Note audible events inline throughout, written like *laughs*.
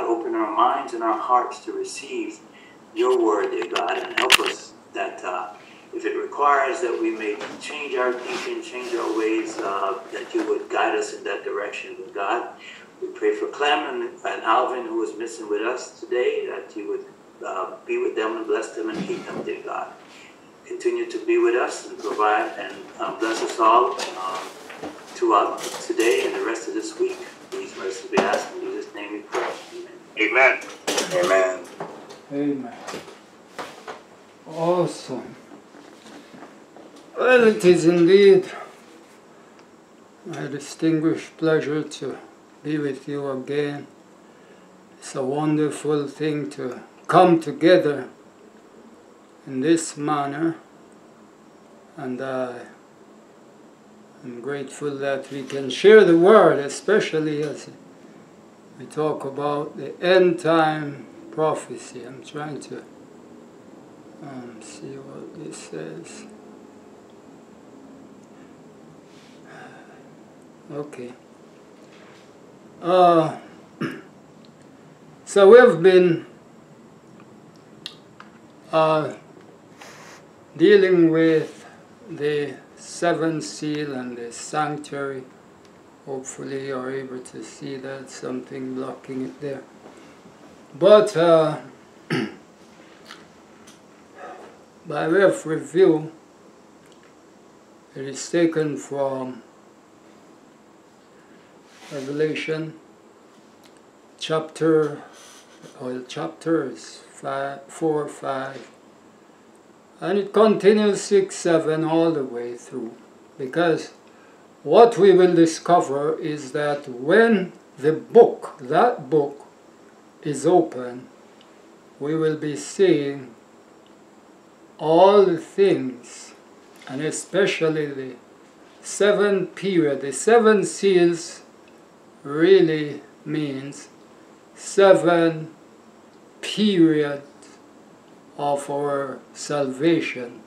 God. Open our minds and our hearts to receive your word, dear God, and help us that uh, if it requires that we may change our thinking, change our ways, uh, that you would guide us in that direction, dear God. We pray for Clem and, and Alvin, who is missing with us today, that you would uh, be with them and bless them and keep them, dear God. Continue to be with us and provide and um, bless us all um, throughout today and the rest of this week. These mercies we ask in Jesus' name we pray. Amen. Amen. Amen. Awesome. Well, it is indeed my distinguished pleasure to be with you again. It's a wonderful thing to come together in this manner, and I am grateful that we can share the word, especially as we talk about the end time prophecy. I'm trying to um, see what this says. Okay. Uh, *clears throat* so we've been uh, dealing with the seventh seal and the sanctuary. Hopefully, you're able to see that something blocking it there. But uh, *clears throat* by way of review, it is taken from Revelation chapter, well, chapters five, 4, 5, and it continues 6, 7 all the way through. Because what we will discover is that when the book, that book, is open, we will be seeing all the things, and especially the seven period, the seven seals really means seven period of our salvation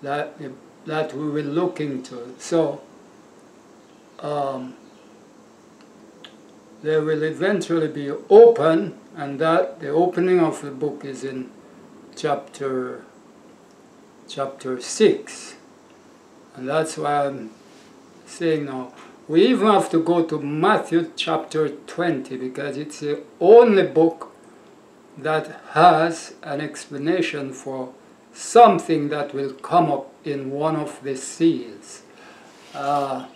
that that we will look into. So um, they will eventually be open, and that the opening of the book is in chapter chapter six, and that's why I'm saying now we even have to go to Matthew chapter 20 because it's the only book that has an explanation for something that will come up in one of the seals. Uh,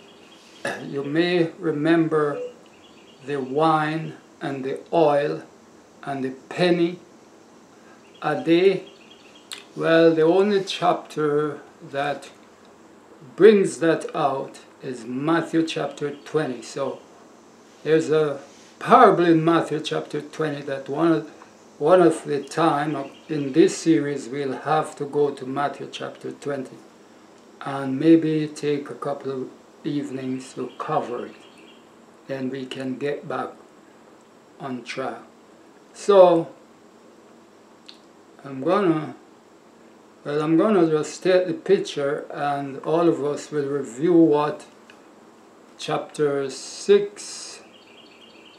*clears throat* you may remember the wine and the oil and the penny a day. Well, the only chapter that brings that out is Matthew chapter 20. So there's a parable in Matthew chapter 20 that one of, one of the time in this series we'll have to go to Matthew chapter 20 and maybe take a couple of evenings to cover it. Then we can get back on track. So I'm gonna well, I'm to just take the picture and all of us will review what chapter 6,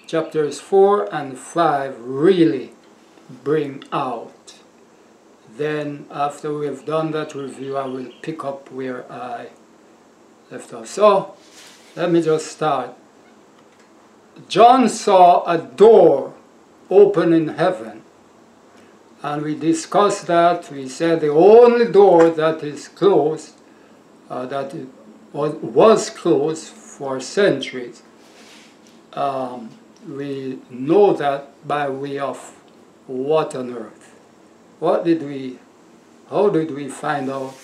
chapters 4 and 5 really bring out. Then after we've done that review, I will pick up where I left off. So, let me just start. John saw a door open in heaven and we discussed that. We said the only door that is closed, uh, that was, was closed for centuries, um, we know that by way of what on earth. What did we, how did we find out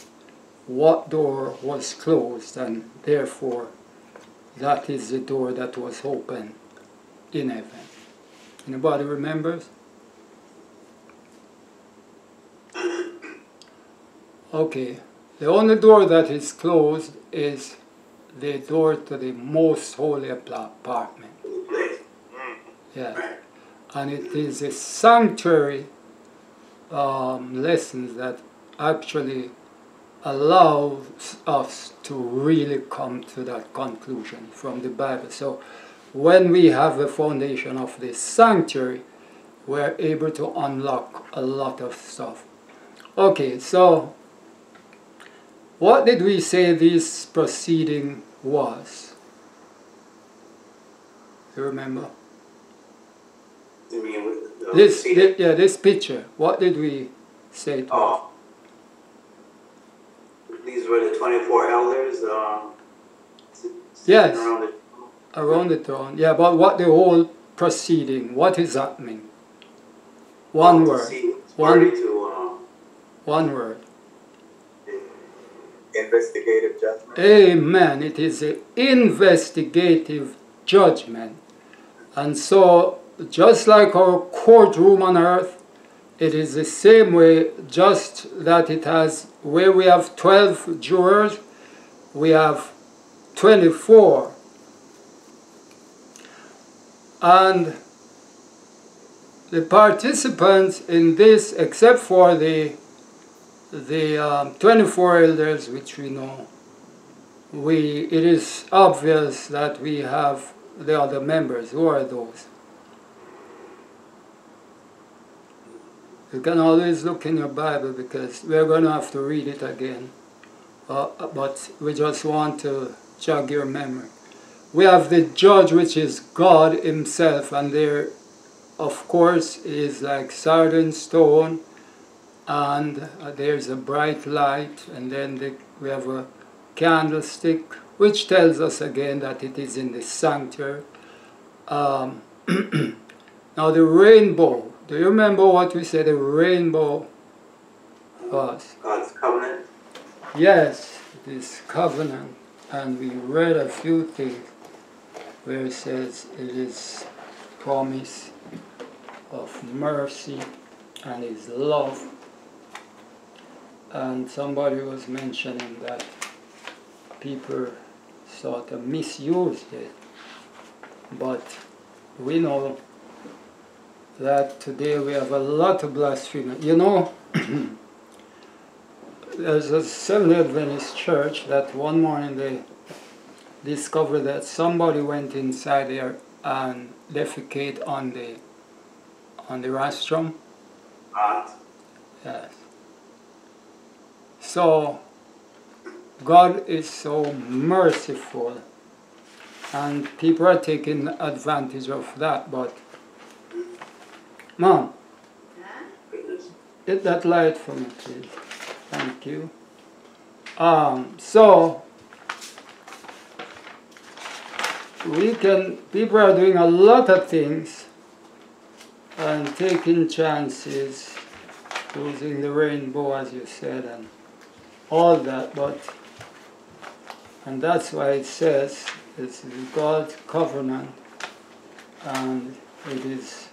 what door was closed and therefore that is the door that was open in heaven? Anybody remembers? Okay, the only door that is closed is the door to the most holy apartment. Yeah, and it is a sanctuary um, that actually allows us to really come to that conclusion from the Bible. So when we have the foundation of this sanctuary, we're able to unlock a lot of stuff. Okay, so what did we say this proceeding was? You remember? You mean with the This, yeah, this picture. What did we say? To Oh. These were the twenty-four elders, um. Yes. Around the, Around the throne. Yeah, but what the whole proceeding? What is happening? One to word. see- One- to, um, One word. investigative judgment. Amen. It is an investigative judgment. And so, just like our courtroom on earth, it is the same way, just that it has, where we have 12 jurors, we have 24. And the participants in this, except for the the um, 24 elders, which we know, we it is obvious that we have the other members. Who are those? You can always look in your Bible because we're going to have to read it again. Uh, but we just want to jog your memory. We have the judge, which is God Himself, and there, of course, is like sardine stone and uh, there's a bright light, and then the, we have a candlestick, which tells us again that it is in the sanctuary. Um, *clears throat* now, the rainbow. Do you remember what we said the rainbow was? God's covenant. Yes, this covenant, and we read a few things where it says it is promise of mercy and His love. And somebody was mentioning that people sort of misused it, but we know that today we have a lot of blasphemy. You know, *clears throat* there's a Seventh Adventist church that one morning they discovered that somebody went inside there and defecate on the on the rostrum. Uh, Yes. So God is so merciful and people are taking advantage of that but mom. Hit that light for me, please. Thank you. Um, so we can. People are doing a lot of things and taking chances, using the rainbow, as you said, and all that. But and that's why it says it's God's covenant, and it is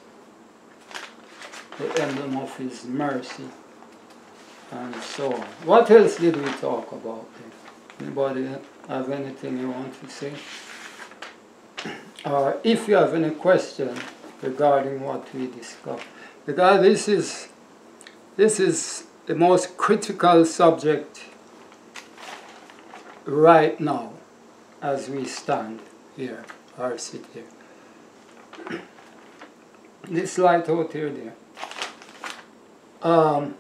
the emblem of His mercy, and so on. What else did we talk about? Anybody have anything you want to say? Or if you have any question regarding what we discussed, because this is this is the most critical subject right now as we stand here or sit here. This light out here there. Um,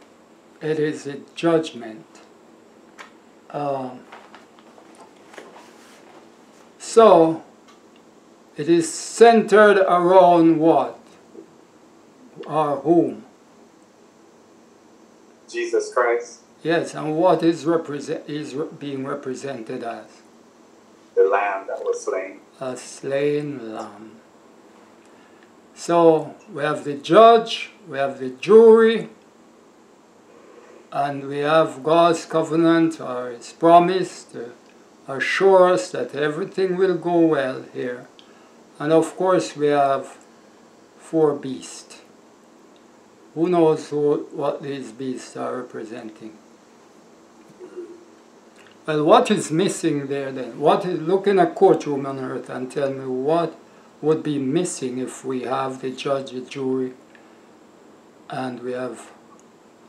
it is a judgment. Um, so, it is centered around what? Or whom? Jesus Christ, Yes, and what is represent is re- being represented as the Lamb that was slain. a slain lamb. So we have the judge, we have the jury, and we have God's covenant or His promise to assure us that everything will go well here. And of course, we have four beasts. Who knows who, what these beasts are representing? Well, what is missing there then? What is look in a courtroom on earth and tell me what would be missing if we have the judge, the jury, and we have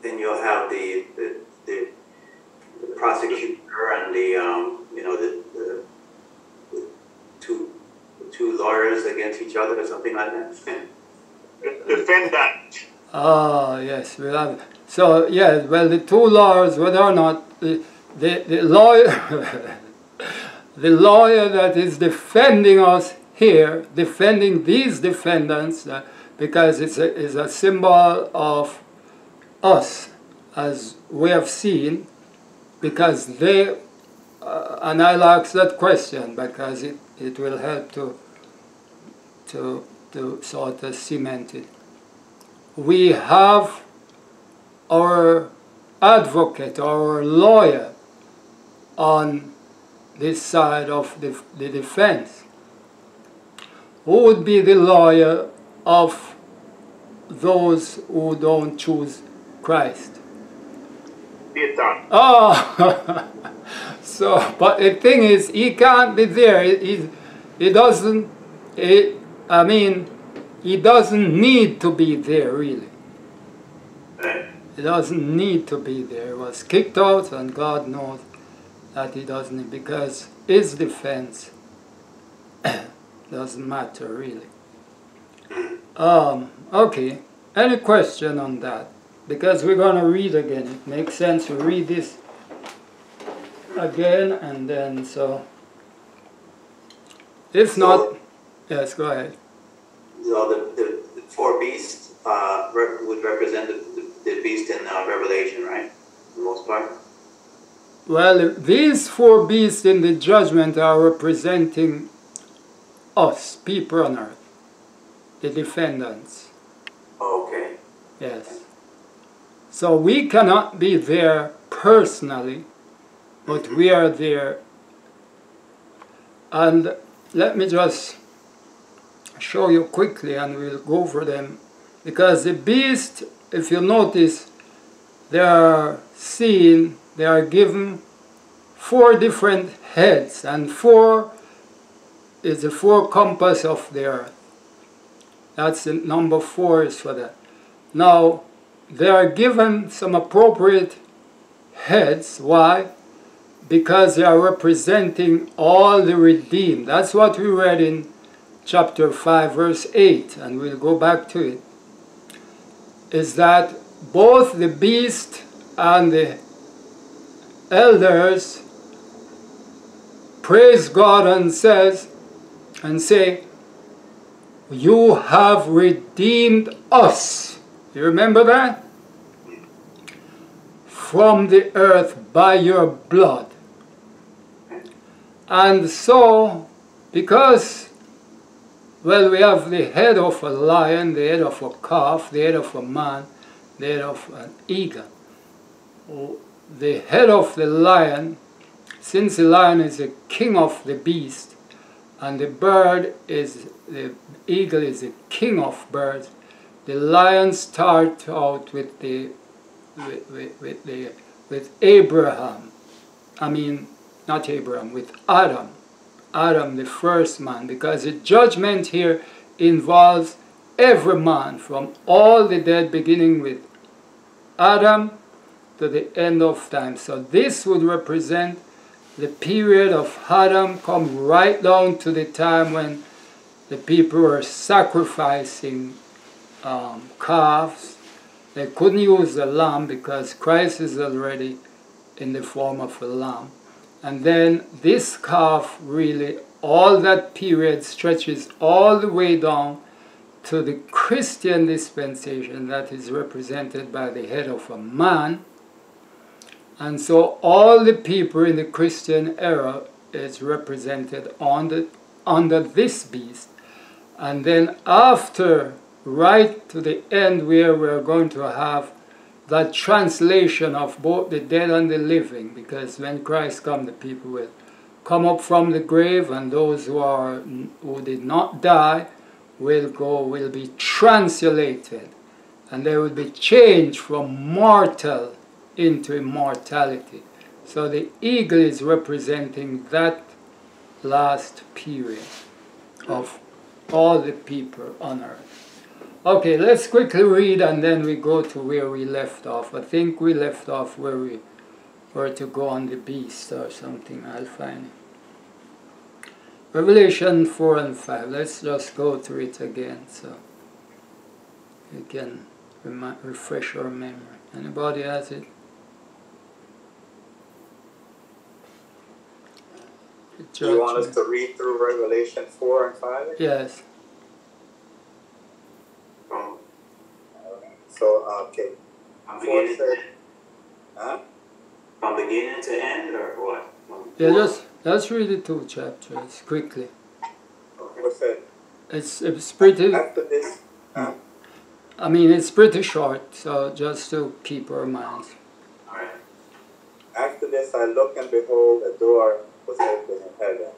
Then you'll have the, the, the, the prosecutor and the, um, you know, the, the, the two, the two two lawyers against each other or something like that? *laughs* Defendant. Ah, yes, we have. So, yeah, well, the two lawyers, whether or not the, the, the lawyer, *laughs* the lawyer that is defending us here, defending these defendants, uh, because it's a, it's a symbol of us, as we have seen, because they, uh, and I'll ask that question because it, it will help to, to, to sort of cement it we have our advocate, our lawyer on this side of the, the defense. Who would be the lawyer of those who don't choose Christ? Satan. Oh, *laughs* so, but the thing is, he can't be there. He, he, he doesn't, he, I mean, he doesn't need to be there, really. He doesn't need to be there. He was kicked out, and God knows that he doesn't, because his defense *coughs* doesn't matter, really. Um, okay, any question on that? Because we're going to read again. It makes sense to read this again, and then so. If not, yes, go ahead. So the, the, the four beasts uh, re- would represent the, the, the beast in uh, Revelation, right? For the most part. Well, these four beasts in the judgment are representing us, people on earth, the defendants. Okay. Yes. So we cannot be there personally, but we are there. And let me just show you quickly and we'll go over them. Because the beast, if you notice, they are seen, they are given four different heads, and four is the four compass of the earth. That's the number four is for that. Now, they are given some appropriate heads. Why? Because they are representing all the redeemed. That's what we read in chapter 5, verse 8, and we'll go back to it. Is that both the beast and the elders praise God and says and say, You have redeemed us. You remember that? From the earth by your blood. And so, because, well, we have the head of a lion, the head of a calf, the head of a man, the head of an eagle. The head of the lion, since the lion is the king of the beast, and the bird is, the eagle is the king of birds, the lion start out with the with, with, with, the, with Abraham. I mean, not Abraham, with Adam. Adam, the first man, because the judgment here involves every man from all the dead, beginning with Adam to the end of time. So this would represent the period of Adam, come right down to the time when the people were sacrificing um, calves. They couldn't use the lamb because Christ is already in the form of a lamb. And then this calf really, all that period stretches all the way down to the Christian dispensation that is represented by the head of a man. And so all the people in the Christian era is represented under, under this beast. And then after, right to the end where we're going to have that translation of both the dead and the living, because when Christ comes, the people will come up from the grave, and those who are who did not die will go, will be translated, and they will be changed from mortal into immortality. So the eagle is representing that last period of all the people on earth. Okay, let's quickly read and then we go to where we left off. I think we left off where we were to go on the beast or something. I'll find it. Revelation 4 and 5. Let's just go through it again so we can refresh our memory. Anybody has it? Do you want us to read through Revelation 4 and 5? Yes. Um, So, okay. From Four beginning, said, huh? from beginning to end, or what? From Yeah, four- just let's read the two chapters quickly. What said? It's it's pretty. After this, huh? I mean, it's pretty short, so just to keep our minds. All right. after this I looked and behold, a door was open in heaven.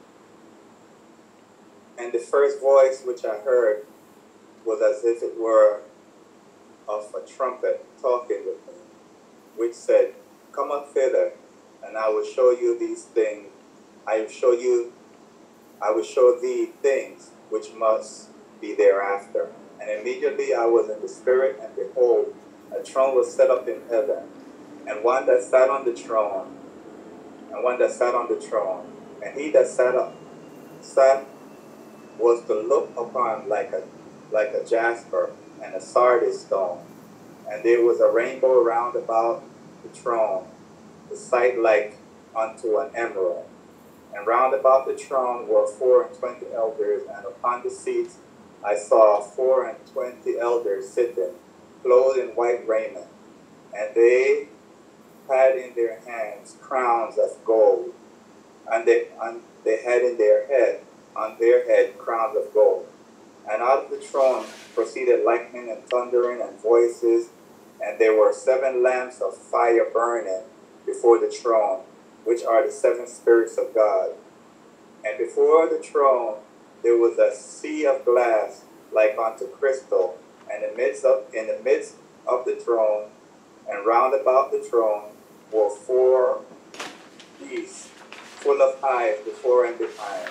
And the first voice which I heard was as if it were of a trumpet talking with me, which said, Come up thither, and I will show you these things. I will show you, I will show thee things which must be thereafter. And immediately I was in the spirit, and behold, a throne was set up in heaven, and one that sat on the throne, and one that sat on the throne, and he that sat up, sat was to look upon like a like a jasper and a sardis stone, and there was a rainbow round about the throne, the sight like unto an emerald. And round about the throne were four and twenty elders, and upon the seats I saw four and twenty elders sitting, clothed in white raiment, and they had in their hands crowns of gold, and they and they had in their head on their head crowns of gold. And out of the throne proceeded lightning and thundering and voices, and there were seven lamps of fire burning before the throne, which are the seven spirits of God. And before the throne there was a sea of glass like unto crystal, and in the midst of in the midst of the throne, and round about the throne were four beasts full of eyes before and behind.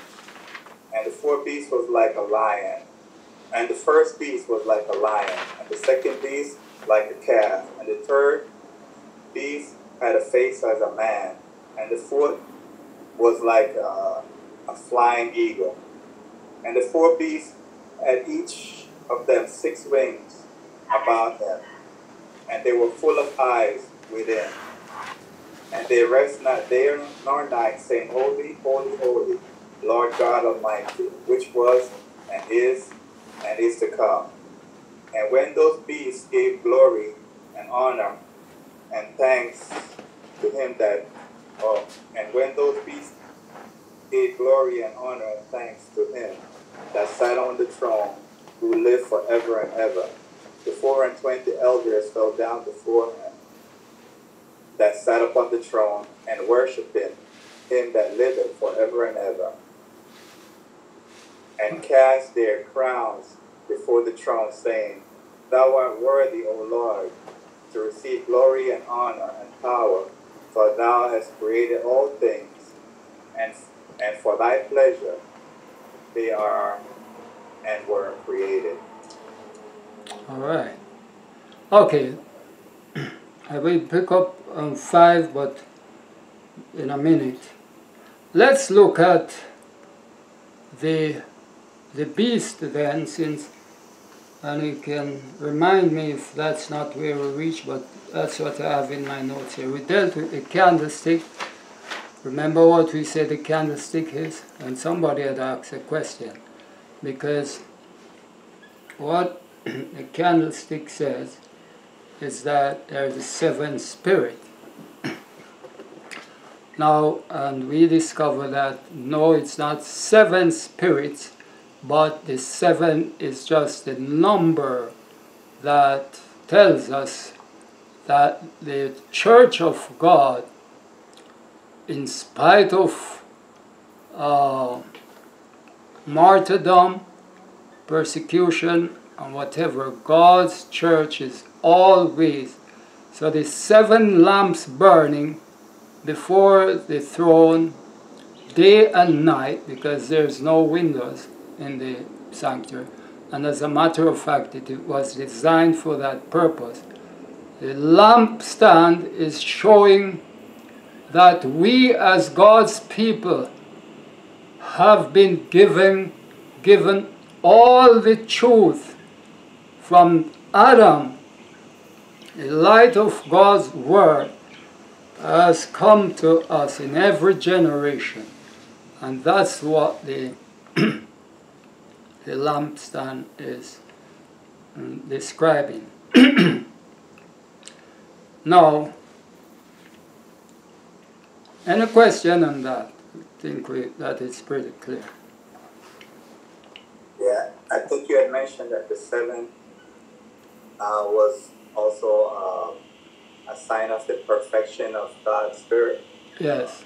And the four beasts was like a lion. And the first beast was like a lion. And the second beast like a calf. And the third beast had a face as a man. And the fourth was like a, a flying eagle. And the four beasts had each of them six wings about them. And they were full of eyes within. And they rest not day nor night, saying, Holy, holy, holy, Lord God Almighty, which was and is and is to come. And when those beasts gave glory and honor and thanks to him that, oh, and when those beasts gave glory and honor and thanks to him that sat on the throne, who lived forever and ever, the four and twenty elders fell down before him that sat upon the throne and worshiped him, him that liveth forever and ever, and cast their crowns before the throne, saying, Thou art worthy, O Lord, to receive glory and honor and power, for thou hast created all things, and, and for thy pleasure they are and were created. All right. Okay. *clears throat* I will pick up on five, but in a minute. Let's look at the the beast then, since and you can remind me if that's not where we reach, but that's what I have in my notes here. We dealt with a candlestick. Remember what we said the candlestick is? And somebody had asked a question. Because what *clears throat* the candlestick says is that there's a seven spirit. Now, and we discover that no, it's not seven spirits, but the seven is just a number that tells us that the Church of God, in spite of uh, martyrdom, persecution, and whatever, God's church is always. So the seven lamps burning before the throne day and night because there's no windows in the sanctuary. And as a matter of fact, it was designed for that purpose. The lampstand is showing that we as God's people have been given given all the truth from Adam, the light of God's word has come to us in every generation. And that's what the *clears throat* the lampstand is mm, describing. *clears throat* now, any question on that? I think we, that is pretty clear. Yeah, I think you had mentioned that the seven uh, was also uh, a sign of the perfection of God's Spirit, Yes,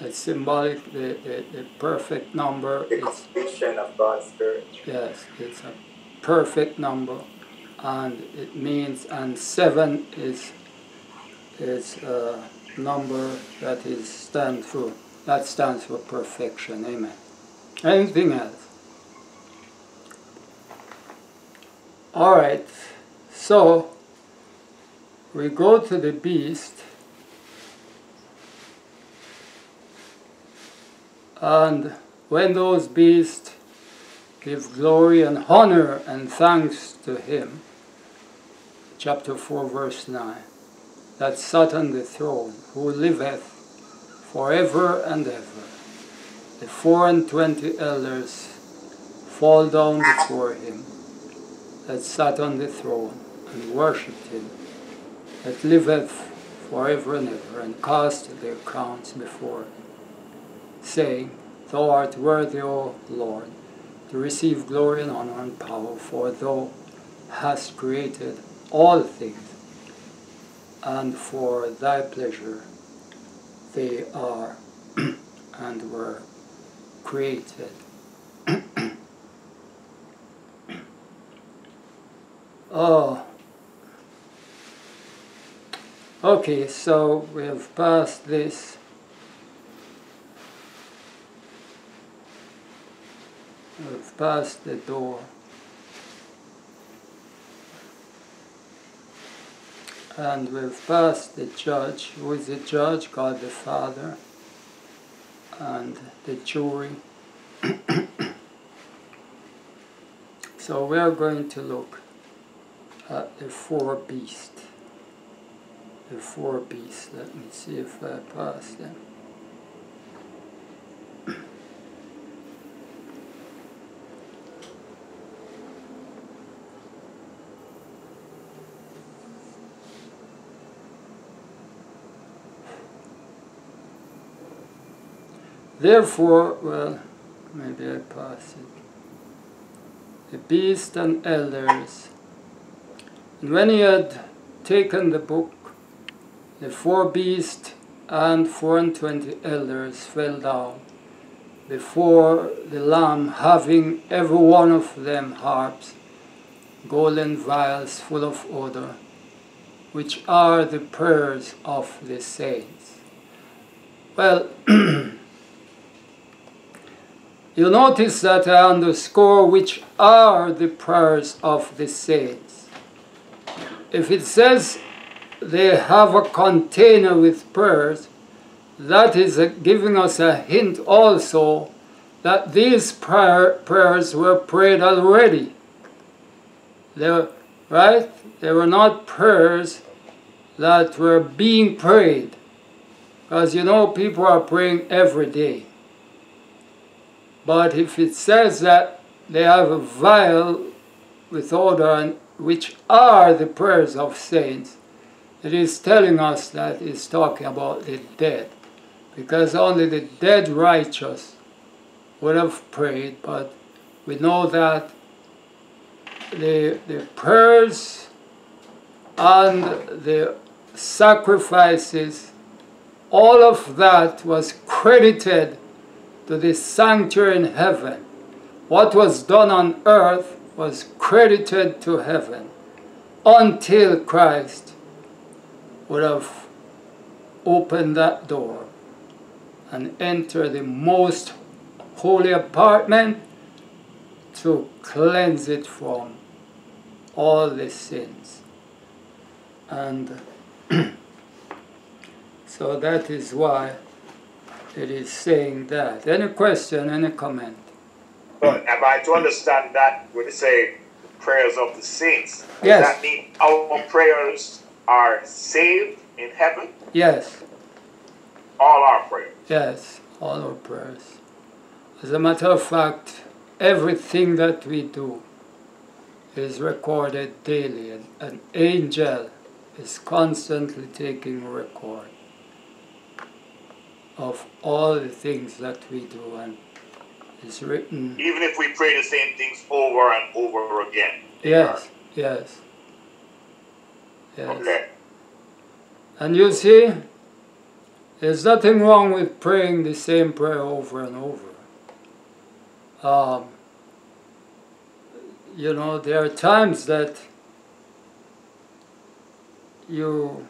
it's symbolic, the, the, the perfect number. the It's, completion of God's Spirit. yes, it's a perfect number. And it means, and seven is, is a number that is stand for, that stands for perfection. Amen. Anything else? All right, so we go to the beast. And when those beasts give glory and honor and thanks to him, chapter 4, verse 9, that sat on the throne, who liveth forever and ever, the four and twenty elders fall down before him that sat on the throne and worshipped him, that liveth forever and ever, and cast their crowns before him saying, Thou art worthy, O Lord, to receive glory and honor and power, for thou hast created all things, and for thy pleasure they are *clears throat* and were created. *clears throat* oh. Okay, so we have passed this. We've passed the door. And we've passed the judge, who is the judge, God the Father, and the jury. *coughs* so we are going to look at the four beasts. The four beasts. Let me see if I pass them. Therefore, well, maybe I pass it. The beast and elders. And when he had taken the book, the four beasts and four and twenty elders fell down before the Lamb, having every one of them harps, golden vials full of odor, which are the prayers of the saints. Well, *clears throat* You notice that I underscore which are the prayers of the saints. If it says they have a container with prayers, that is giving us a hint also that these prayer, prayers were prayed already. They right? They were not prayers that were being prayed. Because you know, people are praying every day. But if it says that they have a vial with odor, which are the prayers of saints, it is telling us that it's talking about the dead. Because only the dead righteous would have prayed, but we know that the, the prayers and the sacrifices, all of that was credited to this sanctuary in heaven. What was done on earth was credited to heaven until Christ would have opened that door and entered the most holy apartment to cleanse it from all the sins. And *clears throat* so that is why it is saying that. Any question, any comment? But am I to understand that when you say prayers of the saints, does that mean our prayers are saved in heaven? Yes, All our prayers. yes, all our prayers. As a matter of fact, everything that we do is recorded daily. and An angel is constantly taking record of all the things that we do and it's written Even if we pray the same things over and over again. Yes, yes. Yes. Okay. And you see, there's nothing wrong with praying the same prayer over and over. Um, you know, there are times that you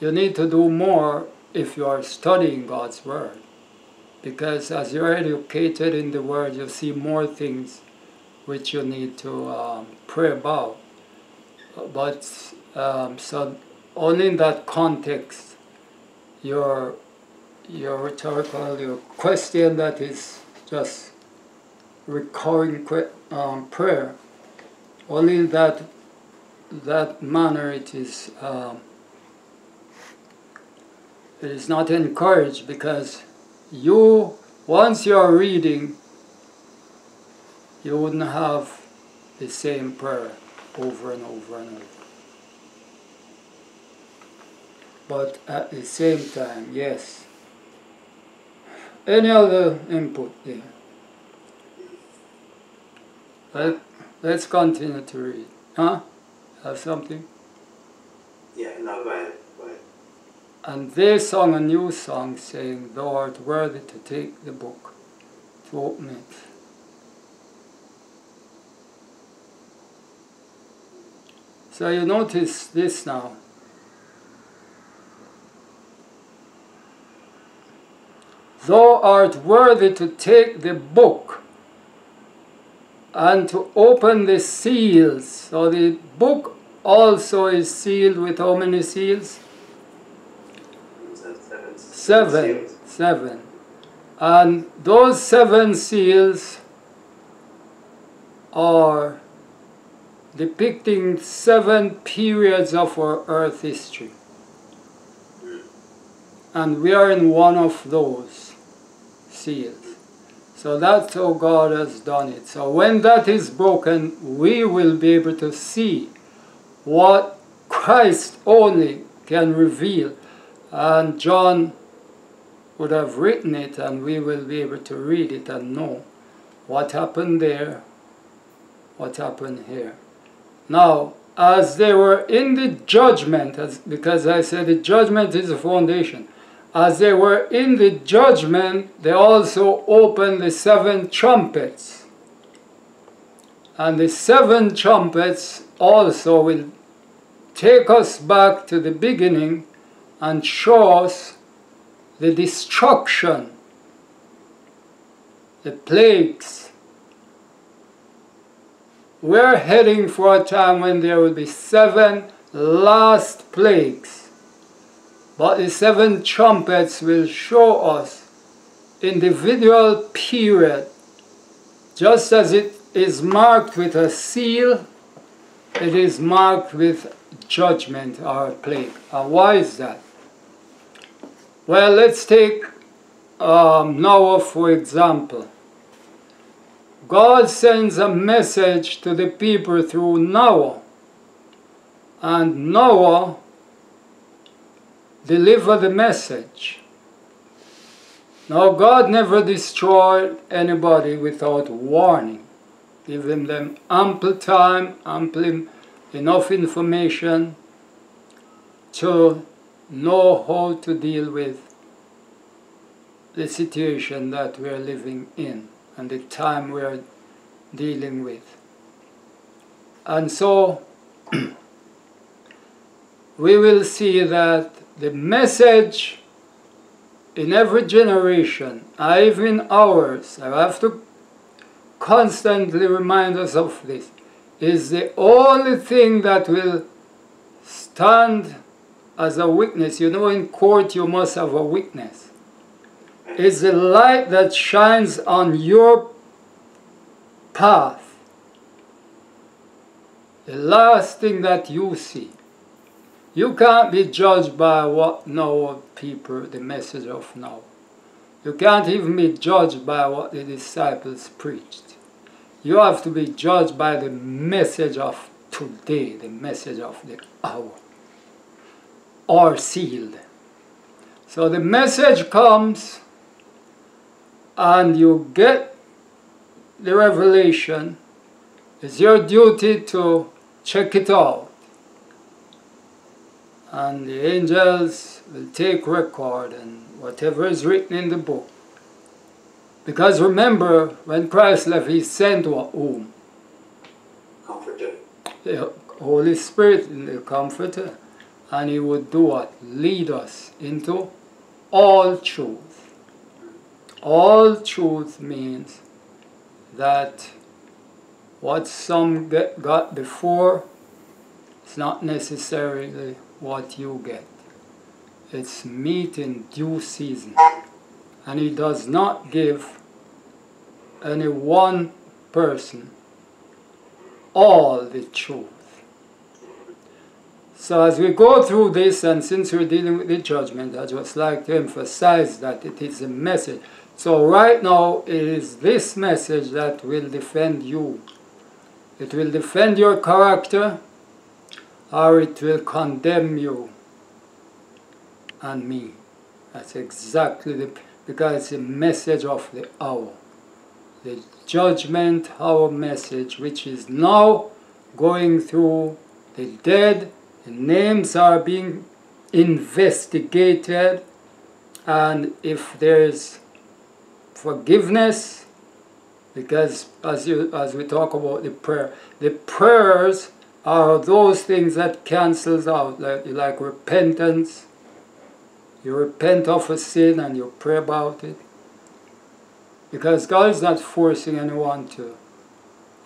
you need to do more if you are studying God's word. Because as you're educated in the word, you see more things which you need to um, pray about. But um, so only in that context, your your rhetorical your question that is just recurring um, prayer. Only in that that manner it is um, it is not encouraged because you once you are reading you wouldn't have the same prayer over and over and over. But at the same time, yes. Any other input there? Let, let's continue to read. Huh? Have something? Yeah, no, go ahead. And they sung a new song, saying, Thou art worthy to take the book, to open it. So you notice this now. Thou art worthy to take the book and to open the seals. So the book also is sealed with how many seals? Seven. Seven. And those seven seals are depicting seven periods of our earth history. And we are in one of those seals. So that's how God has done it. So when that is broken, we will be able to see what Christ only can reveal. And John would have written it, and we will be able to read it and know what happened there, what happened here. Now, as they were in the judgment, as, because I said the judgment is the foundation, as they were in the judgment, they also opened the seven trumpets. And the seven trumpets also will take us back to the beginning and show us the destruction, the plagues. We're heading for a time when there will be seven last plagues. But the seven trumpets will show us individual period, just as it is marked with a seal, it is marked with judgment or plague. And why is that? Well, let's take um, Noah for example. God sends a message to the people through Noah, and Noah deliver the message. Now, God never destroyed anybody without warning, giving them ample time, ample enough information to know how to deal with the situation that we're living in and the time we're dealing with. And so *clears throat* we will see that the message in every generation, even ours, I have to constantly remind us of this, is the only thing that will stand as a witness. You know, in court you must have a witness. It's the light that shines on your path. The last thing that you see. You can't be judged by what now people, the message of now. You can't even be judged by what the disciples preached. You have to be judged by the message of today, the message of the hour, or sealed. So the message comes and you get the revelation. It's your duty to check it out and the angels will take record and whatever is written in the book. Because remember, when Christ left, he sent what whom? Comforter. The Holy Spirit, the Comforter. And he would do what? Lead us into all truth. All truth means that what some get, got before is not necessarily what you get. It's meat in due season. And he does not give any one person all the truth. So as we go through this, and since we're dealing with the judgment, I just like to emphasize that it is a message. So right now, it is this message that will defend you. It will defend your character, or it will condemn you and me. That's exactly the, because it's a message of the hour. The judgment hour message, which is now going through the dead, names are being investigated, and if there's forgiveness, because as you as we talk about the prayer, the prayers are those things that cancels out, like, like repentance. You repent of a sin and you pray about it. Because God is not forcing anyone to.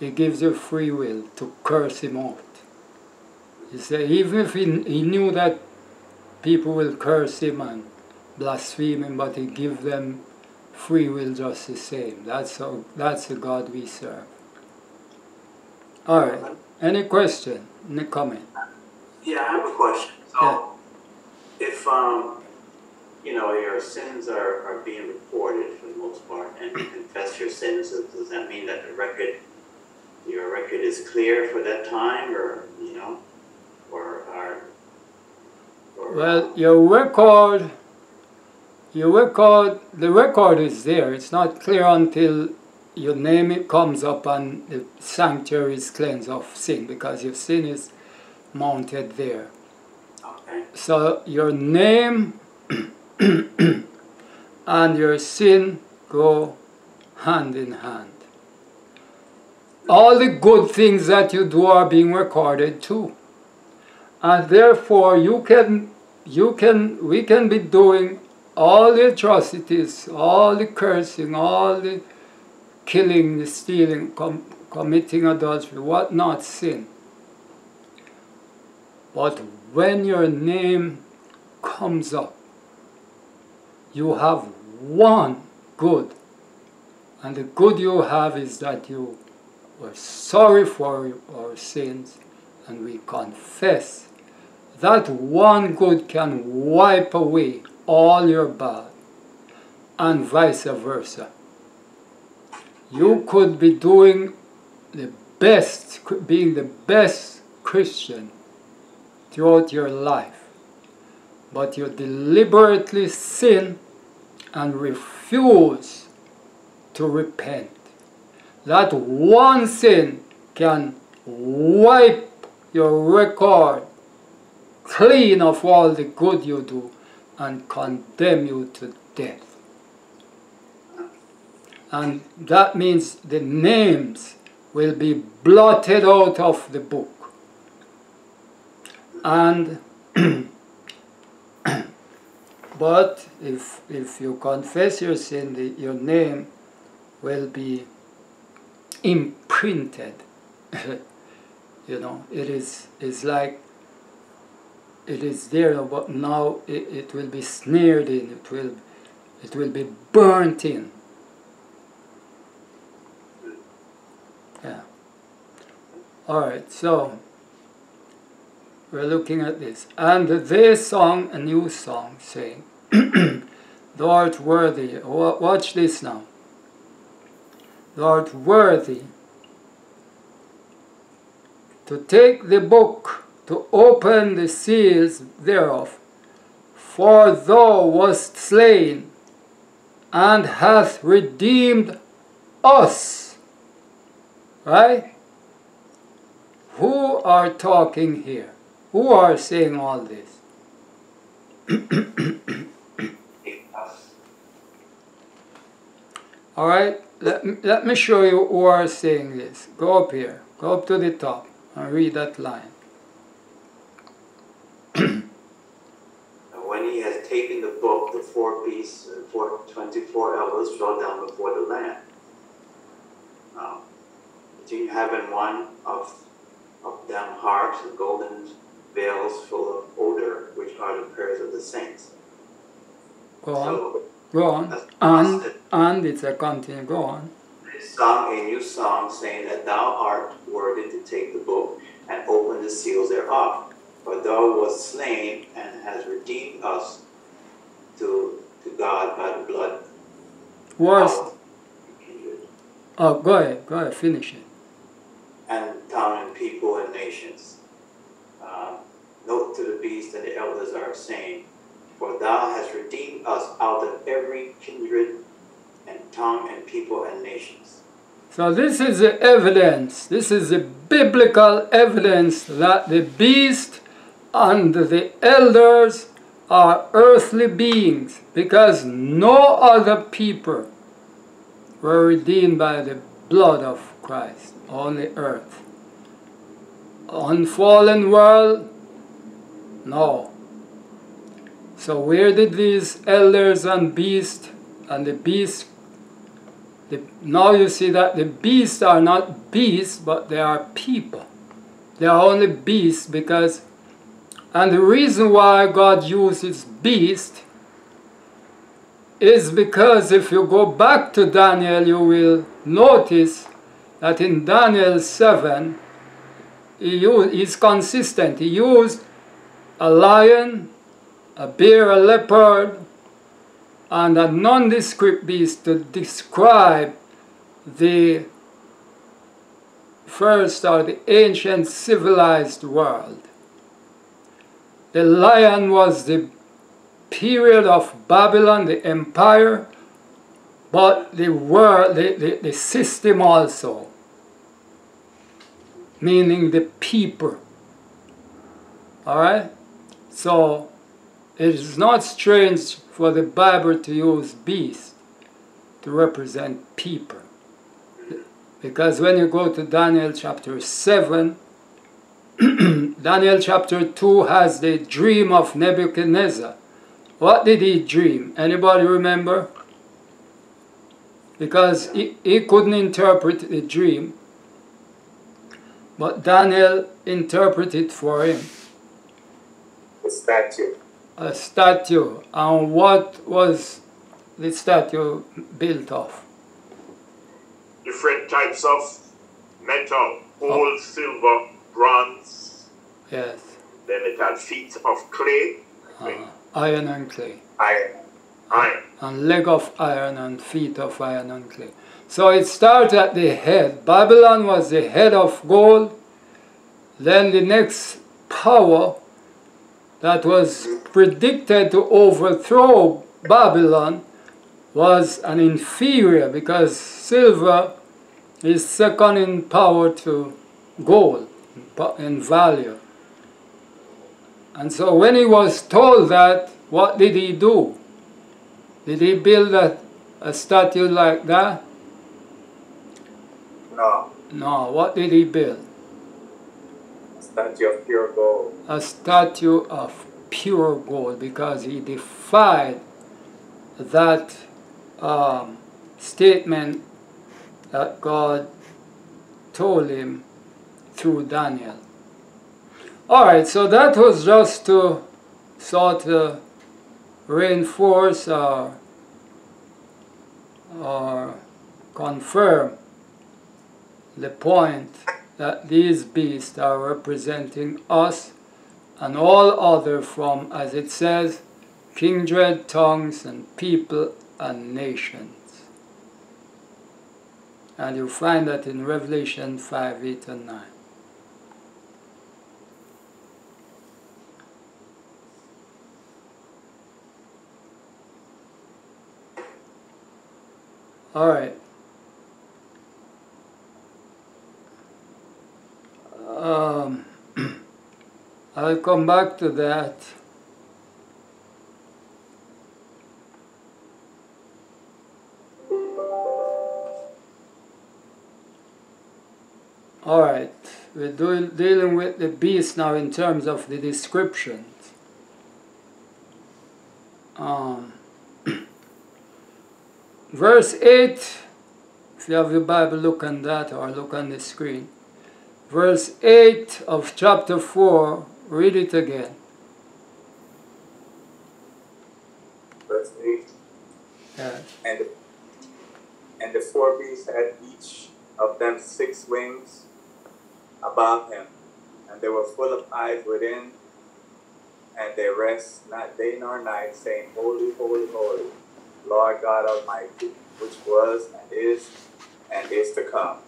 He gives you free will to curse him out. He said, even if he, he knew that people will curse him and blaspheme him, but he gives them free will just the same. That's, how, that's the God we serve. All right. Any question? Any comment? Yeah, I have a question. So, if um, you know your sins are, are being reported for the most part, and you confess your sins, does, does that mean that the record, your record is clear for that time, or you know, or? Or, Well, your record, your record, the record is there. It's not clear until your name it comes up and the sanctuary is cleansed of sin because your sin is mounted there. okay. So your name *clears throat* and your sin go hand in hand. All the good things that you do are being recorded too. And therefore you can you can we can be doing all the atrocities, all the cursing, all the killing, the stealing, com- committing adultery, what not sin. But when your name comes up, you have one good. And the good you have is that you were sorry for our sins and we confess. That one good can wipe away all your bad and vice versa. You could be doing the best, being the best Christian throughout your life, but you deliberately sin and refuse to repent. That one sin can wipe your record clean of all the good you do and condemn you to death. And that means the names will be blotted out of the book. And *clears throat* but if if you confess your sin, the, your name will be imprinted. *laughs* you know, it is is like it is there, but now it, it will be snared in. It will It will be burnt in. Yeah. All right, so we're looking at this. And they song a new song, saying, *clears throat* Thou art worthy. Watch this now. Thou art worthy to take the book, to open the seals thereof. For thou wast slain, and hath redeemed us. Right? Who are talking here? Who are saying all this? *coughs* all right, let let me show you who are saying this. Go up here, go up to the top and read that line. when he has taken the book, the and 24 hours fell down before the Lamb. Um, between heaven one of, of them harps and golden veils full of odor, which are the prayers of the saints. Go on. So, go on. And, and it's a continue. Go on. They sung a new song saying that thou art worthy to take the book and open the seals thereof. For thou wast slain and has redeemed us to, to God by the blood. Was. Oh, go ahead. Go ahead. Finish it. And tongue and people and nations. Uh, note to the beast and the elders are saying, For thou hast redeemed us out of every kindred and tongue and people and nations. So this is the evidence, this is the biblical evidence that the beast and the elders are earthly beings because no other people were redeemed by the blood of Christ, only earth. Unfallen world, no. So where did these elders and beasts and the beast the, now you see that the beasts are not beasts, but they are people. They are only beasts because, and the reason why God uses beast is because if you go back to Daniel, you will notice that in Daniel 7, he is consistent. He used a lion, a bear, a leopard, and a nondescript beast to describe the first or the ancient civilized world. The lion was the period of Babylon, the empire, but the world, the, the, the system also, meaning the people. All right? So it is not strange for the Bible to use beast to represent people. Because when you go to Daniel chapter 7, *clears throat* Daniel chapter 2 has the dream of Nebuchadnezzar. What did he dream? Anybody remember? Because he, he couldn't interpret the dream, but Daniel interpreted for him. A statue a statue and what was the statue built of? Different types of metal, gold, oh. silver, bronze. Yes. Then it had feet of clay. Uh, iron and clay. Iron. Iron. And leg of iron and feet of iron and clay. So it started at the head. Babylon was the head of gold. Then the next power that was predicted to overthrow Babylon was an inferior because silver is second in power to gold in value. And so when he was told that, what did he do? Did he build a, a statue like that? No. No, what did he build? A statue of pure gold. A statue of pure gold because he defied that um, statement that God told him through Daniel. Alright, so that was just to sort of reinforce or or confirm the point that these beasts are representing us and all other from, as it says, kindred, tongues, and people and nations. And you find that in Revelation 5, 8, and 9. All right. Um, *clears throat* I'll come back to that. All right, we're do, dealing with the beast now in terms of the descriptions. Um, verse 8, if you have your Bible, look on that or look on the screen. Verse 8 of chapter 4, read it again. Verse 8. Yeah. And the, and the four beasts had each of them six wings above him, and they were full of eyes within, and they rest not day nor night, saying, Holy, holy, holy, Lord God Almighty, which was and is and is to come.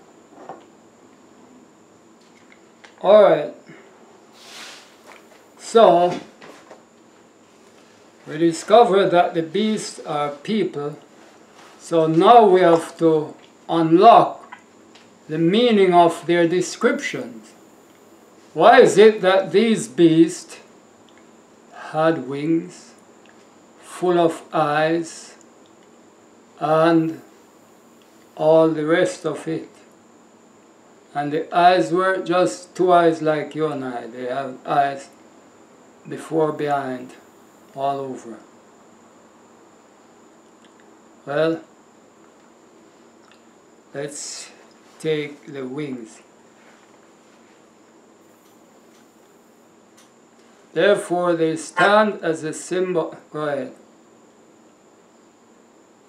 All right. So, we discovered that the beasts are people. So now we have to unlock the meaning of their descriptions. Why is it that these beasts had wings, full of eyes, and all the rest of it? And the eyes were just two eyes like you and I. They have eyes before, behind, all over. Well, let's take the wings. Therefore, they stand as a symbol. Go ahead.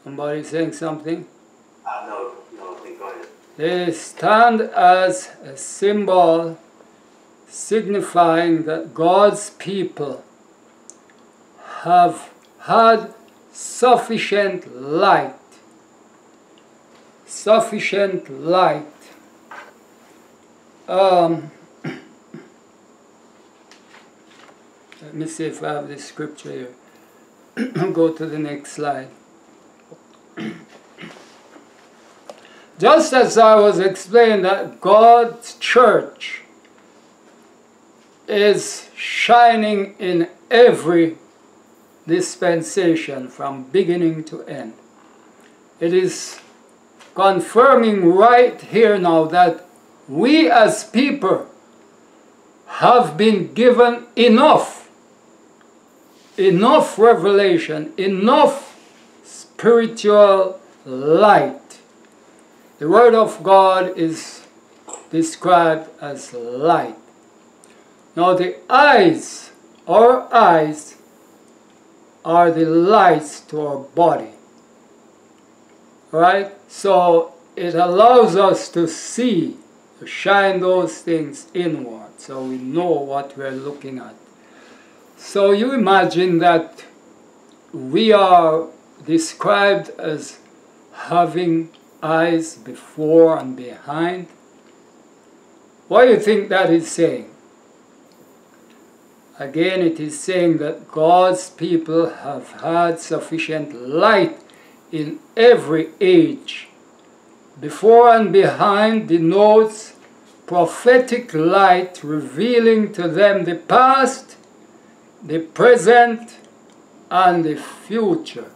Somebody saying something? Uh, no, no, go ahead. They stand as a symbol signifying that God's people have had sufficient light. Sufficient light. Um, *coughs* let me see if I have the scripture here. *coughs* Go to the next slide. *coughs* Just as I was explaining that God's church is shining in every dispensation from beginning to end. It is confirming right here now that we as people have been given enough, enough revelation, enough spiritual light the Word of God is described as light. Now the eyes, our eyes, are the lights to our body. Right? So it allows us to see, to shine those things inward, so we know what we're looking at. So you imagine that we are described as having eyes before and behind. What do you think that is saying? Again, it is saying that God's people have had sufficient light in every age. Before and behind denotes prophetic light revealing to them the past, the present, and the future.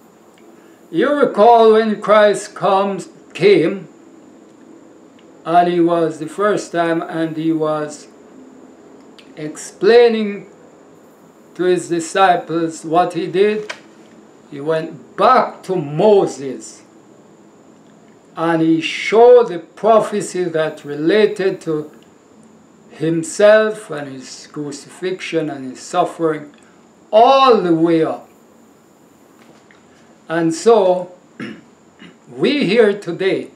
You recall when Christ comes came? And he was the first time and he was explaining to his disciples what he did. He went back to Moses and he showed the prophecy that related to himself and his crucifixion and his suffering all the way up and so we here today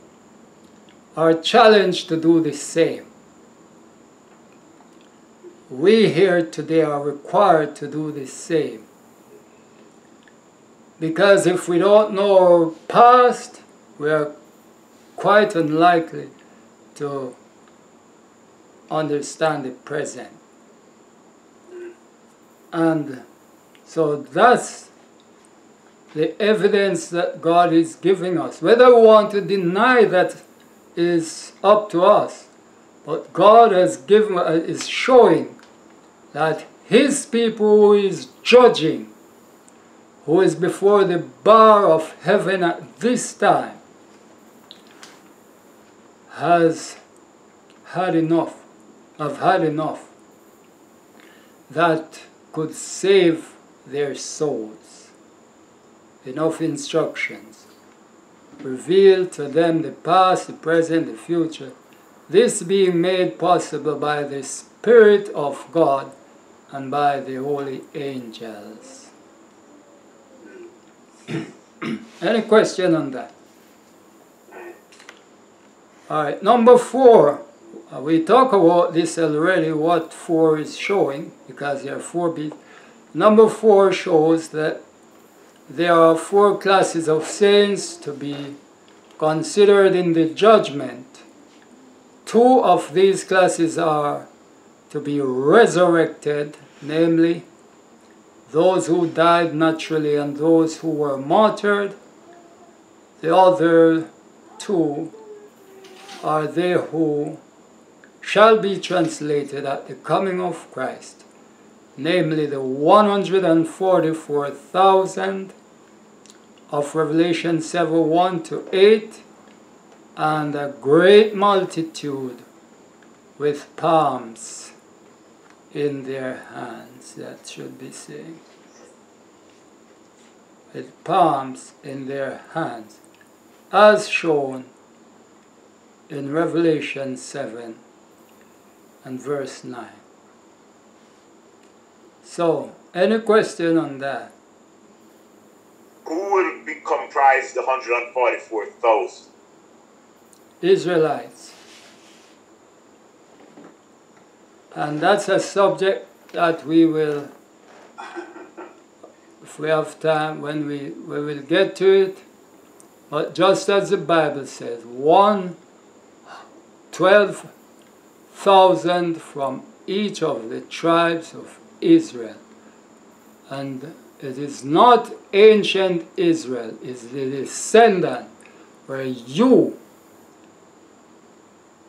are challenged to do the same. We here today are required to do the same. Because if we don't know our past, we are quite unlikely to understand the present. And so that's the evidence that God is giving us. Whether we want to deny that is up to us. But God has given uh, is showing that his people who is judging, who is before the bar of heaven at this time, has had enough, have had enough that could save their souls. Enough instructions. Reveal to them the past, the present, the future. This being made possible by the Spirit of God and by the holy angels. *clears throat* Any question on that? All right, number four. Uh, we talk about this already, what four is showing, because there are four beats. Number four shows that there are four classes of saints to be considered in the judgment. Two of these classes are to be resurrected, namely those who died naturally and those who were martyred. The other two are they who shall be translated at the coming of Christ, namely the 144,000 of Revelation 7 1 to 8, and a great multitude with palms in their hands. That should be saying. With palms in their hands, as shown in Revelation 7 and verse 9. So, any question on that? Who will be comprised the 144,000? Israelites. And that's a subject that we will, if we have time, when we, we will get to it. But just as the Bible says, one, twelve thousand from each of the tribes of Israel. And it is not ancient Israel, it's the descendant where you,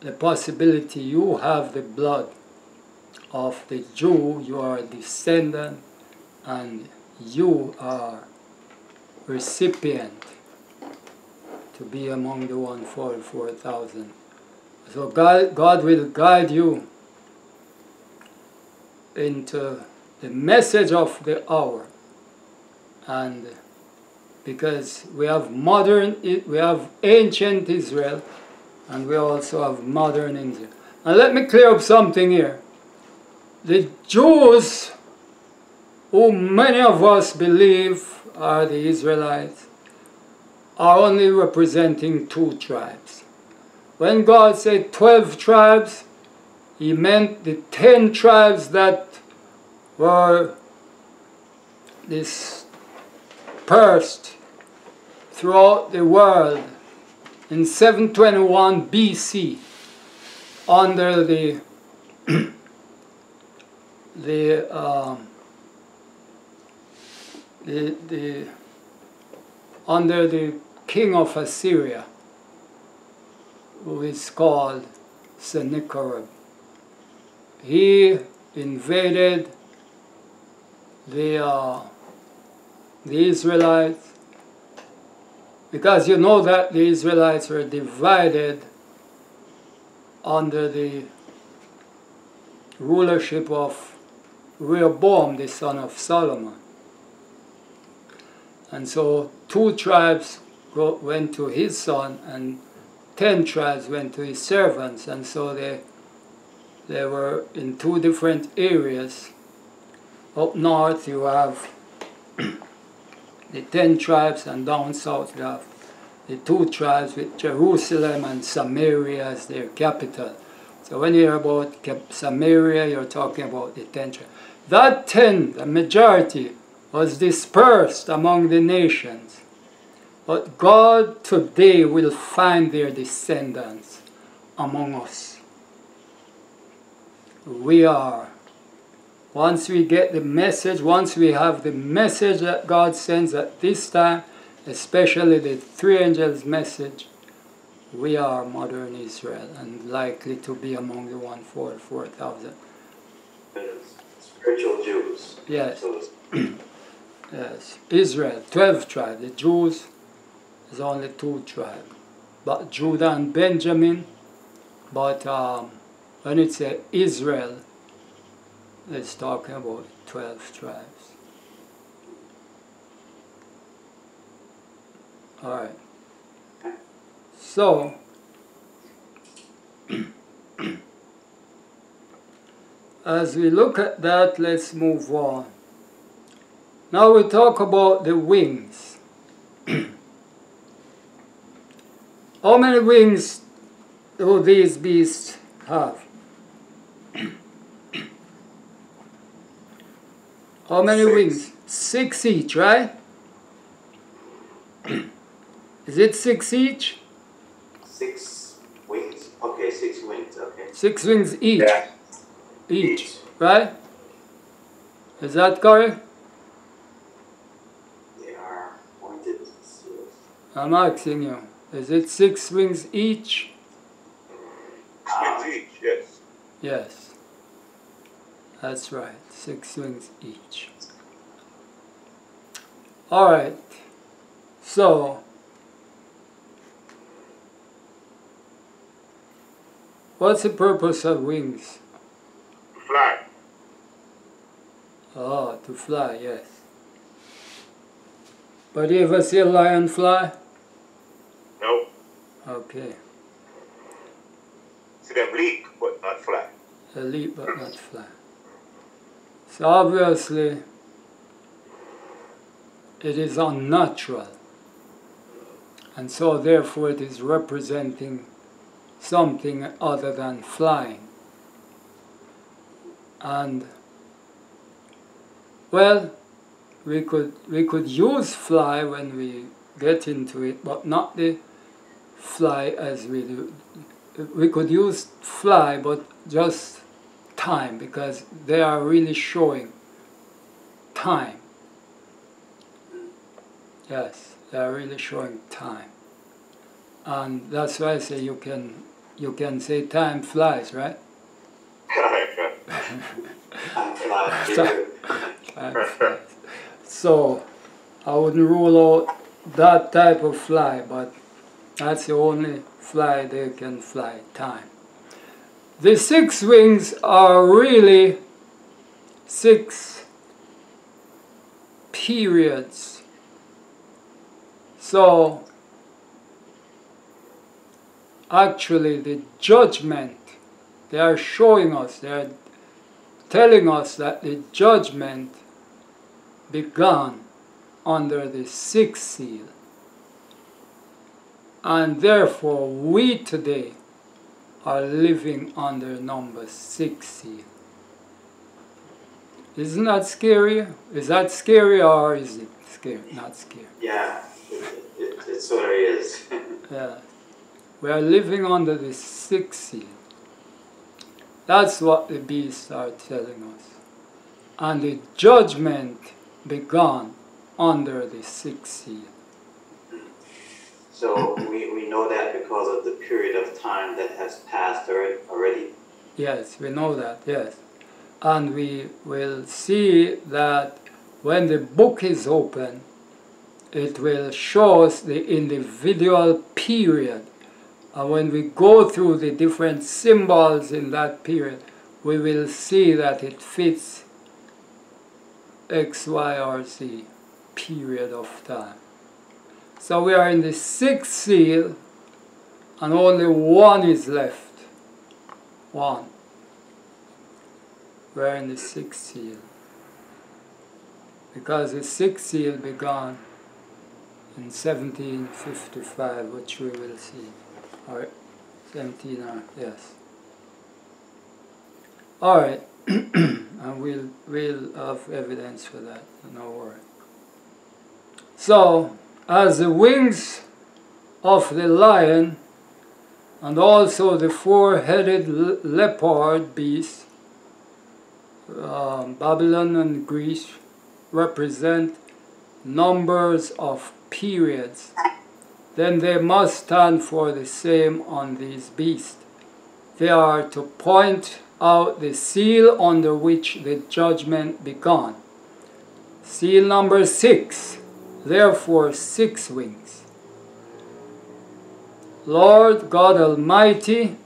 the possibility you have the blood of the Jew, you are a descendant and you are recipient to be among the 144,000. So God, God will guide you into the message of the hour. And because we have modern, we have ancient Israel, and we also have modern Israel. And let me clear up something here. The Jews, who many of us believe are the Israelites, are only representing two tribes. When God said 12 tribes, he meant the 10 tribes that were dispersed throughout the world in 721 BC under the *clears throat* the, um, the the under the king of Assyria who is called Sennacherib. He invaded the, uh, the Israelites because you know that the Israelites were divided under the rulership of Rehoboam, the son of Solomon. And so two tribes went to his son and ten tribes went to his servants, and so they they were in two different areas. Up north you have *clears throat* the ten tribes, and down south you have the two tribes with Jerusalem and Samaria as their capital. So when you hear about Samaria, you're talking about the ten tribes. That ten, the majority, was dispersed among the nations. But God today will find their descendants among us. We are. Once we get the message, once we have the message that God sends at this time, especially the three angels' message, we are modern Israel and likely to be among the 144,000. Spiritual Jews. Yes. *clears throat* Yes. Israel, 12 tribes. The Jews is only two tribes. But Judah and Benjamin, but um, when it's says Israel, it's talking about 12 tribes. All right. So, *coughs* as we look at that, let's move on. Now we talk about the wings. *coughs* How many wings do these beasts have? How many Six. wings? Six each, right? *clears throat* Is it six each? six wings. Okay, six wings. Okay. Six wings each. Yeah. Each, Each. right? Is that correct? They are pointed. I'm asking you. Is it six wings each? Wings each, yes. Yes. That's right. Six wings each. Alright. So, what's the purpose of wings? To fly. Oh, to fly, yes. But you ever see a lion fly? No. Okay. See them leap, but not fly. A leap but not fly. So obviously, it is unnatural. And so therefore it is representing something other than flying. And well, we could we could use fly when we get into it, but not the fly as we do. We could use fly, but just time because they are really showing time. Yes, they are really showing time. And that's why I say you can you can say time flies, right? Time flies. So I wouldn't rule out that type of fly, but that's the only fly they can fly, time. The six wings are really six periods. So, actually, the judgment, they are showing us, they are telling us that the judgment began under the sixth seal. And therefore, we today are living under number 60. Isn't that scary? Is that scary or is it scary? Not scary. Yeah, it, it, it sort of is. *laughs* Yeah. We are living under the 60. That's what the beasts are telling us. And the judgment began under the sixth seal. So we, we know that because of the period of time that has passed already. Yes, we know that, yes. And we will see that when the book is open, it will show us the individual period. And when we go through the different symbols in that period, we will see that it fits X, Y, or Z period of time. So we are in the sixth seal, and only one is left. One. We're in the sixth seal. Because the sixth seal began in 1755, which we will see. Alright, 17, or yes. All right, *clears throat* and we'll we'll have evidence for that. No worry. So, as the wings of the lion and also the four-headed leopard beast, um, Babylon and Greece represent numbers of periods, then they must stand for the same on these beasts. They are to point out the seal under which the judgment began. Seal number six, therefore six wings. Lord God Almighty,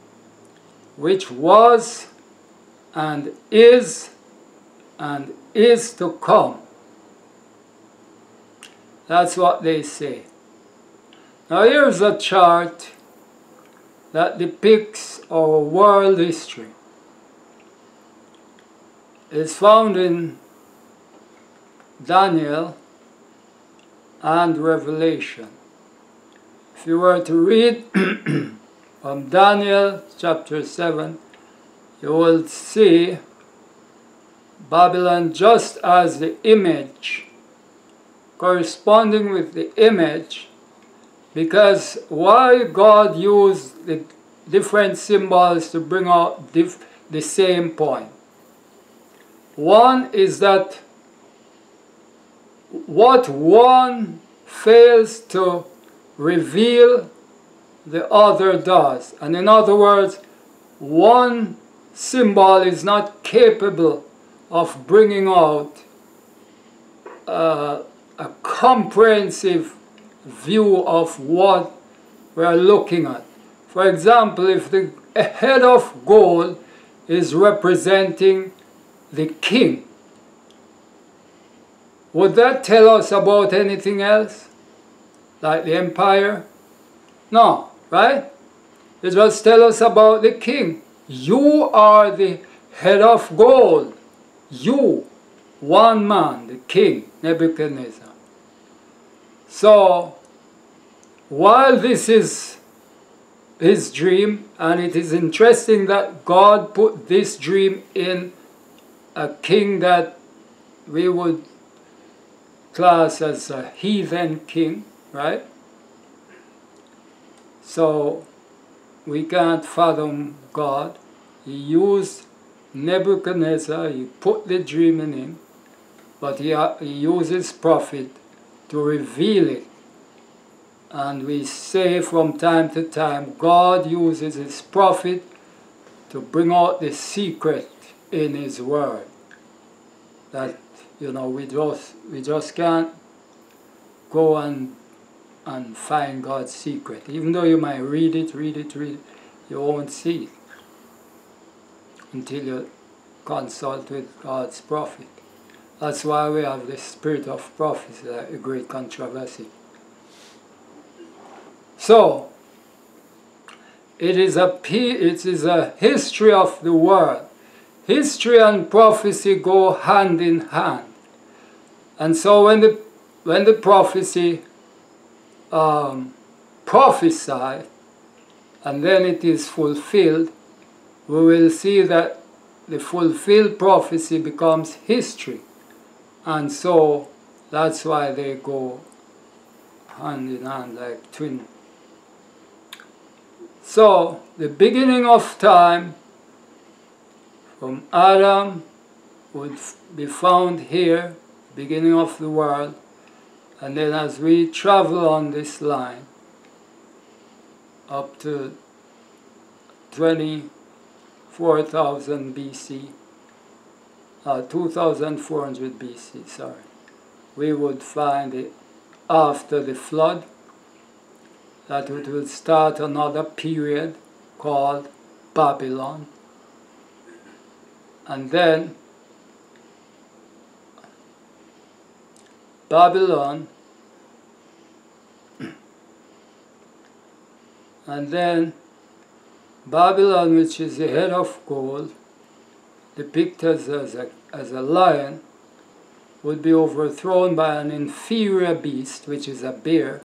which was and is and is to come. That's what they say. Now here's a chart that depicts our world history. It's found in Daniel and Revelation. If you were to read *clears throat* from Daniel chapter 7, you will see Babylon just as the image, corresponding with the image, because why God used the different symbols to bring out the same point. One is that what one fails to reveal, the other does. And in other words, one symbol is not capable of bringing out uh, a comprehensive view of what we're looking at. For example, if the head of gold is representing the king, would that tell us about anything else? Like the empire? No, right? It just tell us about the king. You are the head of gold. You, one man, the king, Nebuchadnezzar. So, while this is his dream, and it is interesting that God put this dream in a king that we would class as a heathen king, right? So we can't fathom God. He used Nebuchadnezzar, he put the dream in him, but he, uh, he uses prophet to reveal it. And we say from time to time, God uses his prophet to bring out the secret in his word. That you know we just we just can't go and and find God's secret. Even though you might read it, read it, read it, you won't see it until you consult with God's prophet. That's why we have the spirit of prophecy, a great controversy. So, it is a it is a history of the world. History and prophecy go hand in hand. And so when the when the prophecy um, prophesy and then it is fulfilled, we will see that the fulfilled prophecy becomes history. And so that's why they go hand in hand like twin. So the beginning of time from Adam would be found here, beginning of the world, and then as we travel on this line up to 24,000 BC, uh, 2400 BC, sorry, we would find it after the flood that it will start another period called Babylon. And then Babylon, and then Babylon, which is the head of gold, depicted as a, as a lion, would be overthrown by an inferior beast, which is a bear,